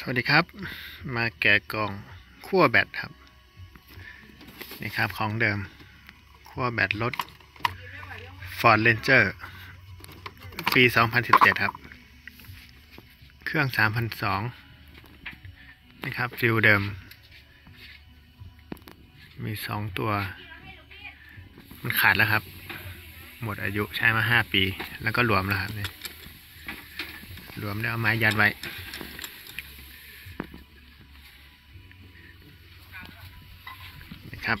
สวัสดีครับ มาแกะกล่องขั้วแบตครับ นี่ครับของเดิมขั้วแบตรถ Ford Ranger ปี 2017 ครับ เครื่อง 3,002นะครับฟิลเดิม มี 2 ตัว มันขาดแล้วครับ หมดอายุใช้มา 5 ปี แล้วก็รวมแล้วครับนี่รวมแล้วเอาไม้ยัดไว้ นะ ครับ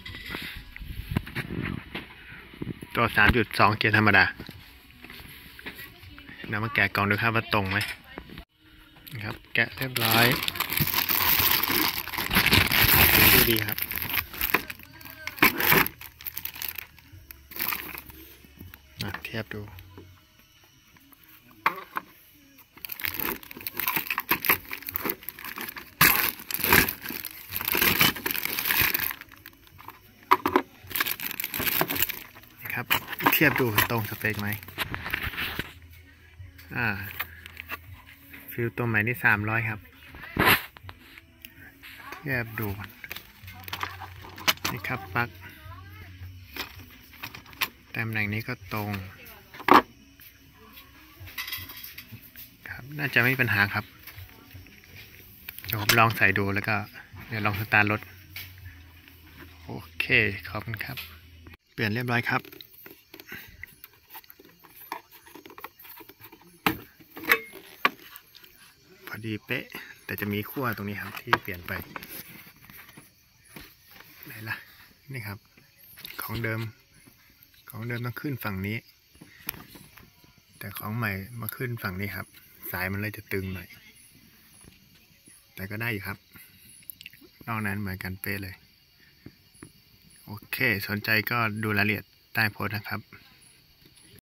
ตัว 3.2 เกียร์ธรรมดาเดี๋ยวมาแกะกล่องดูครับว่าตรงไหมนะครับ แกะเรียบร้อยดูดีครับมาเทียบดู นะครับ เทียบดูตรงสเปคไหมอ่า ฟิลตัวใหม่นี่สามร้อยครับ เทียบดูนี่ครับปลั๊กตำแหน่งนี้ก็ตรง ครับ น่าจะไม่มีปัญหาครับ เดี๋ยวผมลองใส่ดูแล้วก็ เดี๋ยวลองสตาร์ทรถ โอเค ขอบคุณครับ เปลี่ยนเรียบร้อยครับ พอ ดีเป๊ะ แต่จะมีขั้วตรงนี้ครับที่เปลี่ยนไปไหนล่ะนี่ครับ ของเดิม ของเดิมต้องขึ้นฝั่งนี้ แต่ของใหม่มาขึ้นฝั่งนี้ครับ สายมันเลยจะตึงหน่อย แต่ก็ได้อยู่ครับ นอกนั้นเหมือนกันเป๊ะเลย โอเค สนใจก็ดูรายละเอียดใต้โพสต์นะครับ